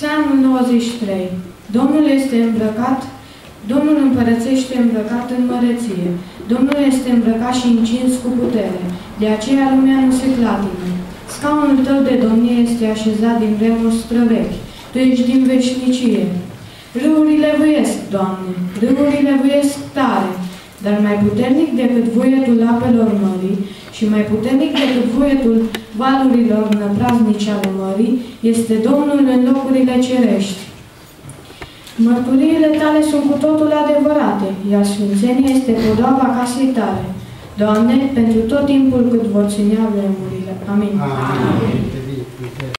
Psalmul 93. Domnul este îmbrăcat, Domnul împărățește îmbrăcat în măreție. Domnul este îmbrăcat și încins cu putere. De aceea lumea nu se clatină. Scaunul tău de domnie este așezat din vremuri străvechi. Tu ești din veșnicie. Râurile vâiesc, Doamne, râurile vâiesc tare, dar mai puternic decât vuietul apelor mării și mai puternic decât vuietul valurilor năpraznice ale mării este Domnul în locurile cerești. Mărturiile tale sunt cu totul adevărate, iar sfințenia este podoaba casei tale. Doamne, pentru tot timpul cât vor ținea vremurile. Amin. Amin.